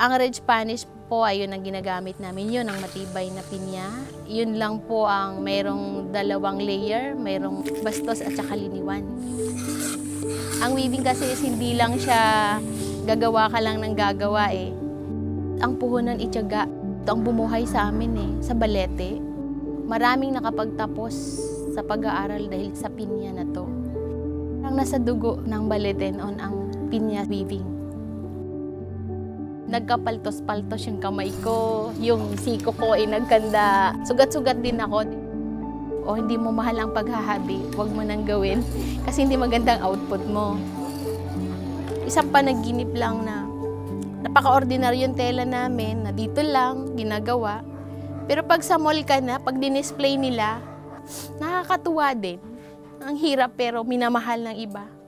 Ang red Spanish po ay yun ang ginagamit namin. Yun ang matibay na pinya. Yun lang po ang mayroong dalawang layer, mayroong bastos at saka liniwan. Ang weaving kasi is hindi lang siya gagawa ka lang ng gagawa eh. Ang puhunan ityaga. Ito ang bumuhay sa amin eh, sa balete. Maraming nakapagtapos sa pag-aaral dahil sa pinya na to. Ang nasa dugo ng balete noon ang pinya weaving nagkapaltos-paltos yung kamay ko, yung siko ko ay nagkanda. Sugat-sugat din ako. O hindi mo mahal ang paghahabi, huwag mo nang gawin kasi hindi magandang output mo. Isang panaginip lang na napaka-ordinary yung tela namin na dito lang ginagawa. Pero pag sa mall ka na, pag dinisplay nila, nakakatuwa din. Ang hirap pero minamahal ng iba.